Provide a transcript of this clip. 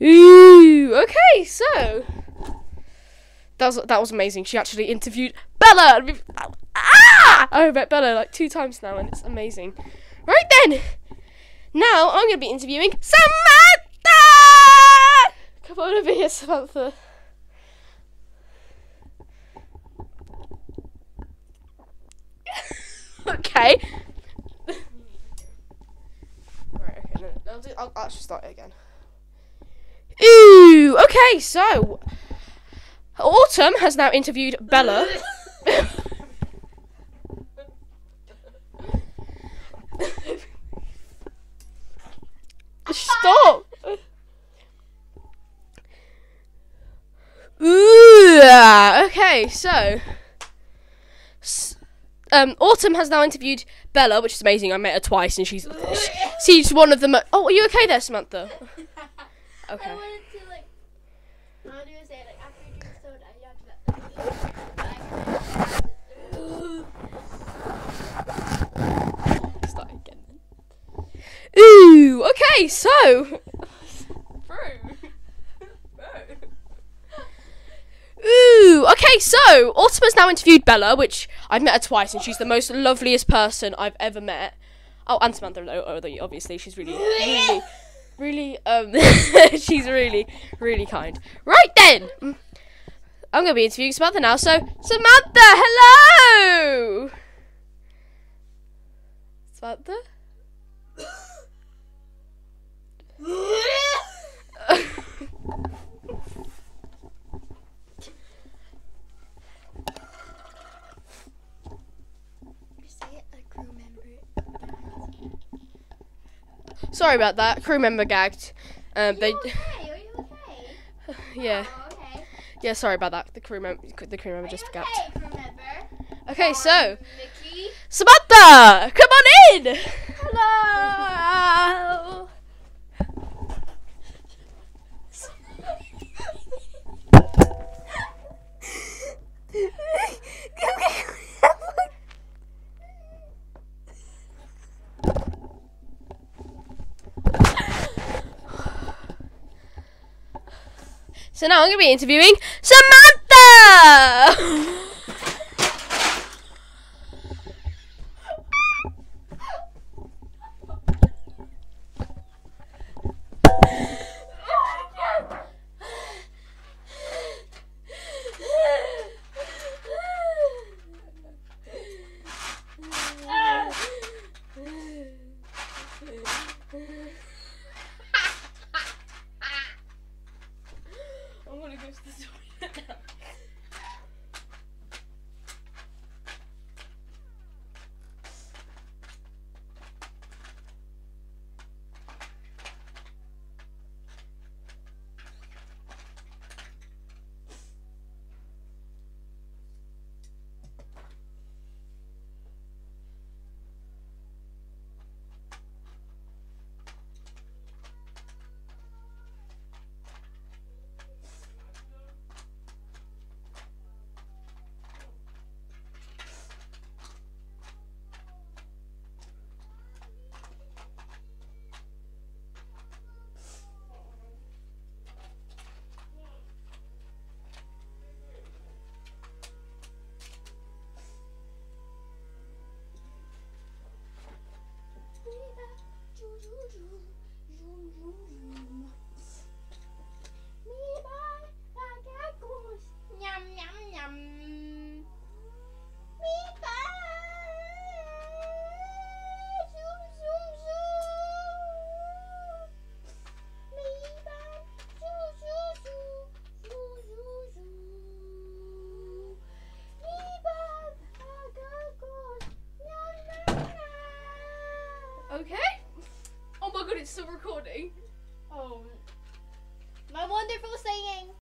Ooh, okay, so that was that was amazing. She actually interviewed Bella. Ah! I met Bella like two times now, and it's amazing. Right then, now I'm gonna be interviewing Samantha. Come on over here, Samantha. okay. Right, okay, no, I'll, do, I'll, I'll actually start it again. Ooh, okay, so Autumn has now interviewed Bella. Stop. Ooh, okay, so um, Autumn has now interviewed Bella, which is amazing. I met her twice, and she's she's one of the. Mo- oh, are you okay there, Samantha? Okay. I wanted to like. I wanted to say like after you drink soda, you have to. Start again. Ooh, okay, so. Ooh, okay, so Autumn has now interviewed Bella, which I've met her twice, and she's the most loveliest person I've ever met. Oh, and Samantha, obviously, she's really, really, really, um, she's really, really kind. Right then, I'm gonna be interviewing Samantha now. So, Samantha, hello. Samantha. Say a crew member. Sorry about that. Crew member gagged. Um, they, okay? Are you okay? yeah, Oh, okay. yeah. Sorry about that. The crew member, the crew member just gagged. okay, crew member? Okay, so Mickey. Samantha, come on in. So now I'm gonna be interviewing Samantha. Okay. Oh my god, it's still recording. Oh, my wonderful singing.